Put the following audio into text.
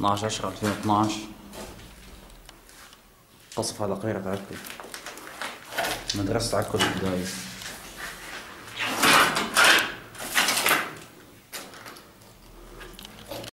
12 10 2012 قصف على قرية عكو مدرسة عكو الإبتدائية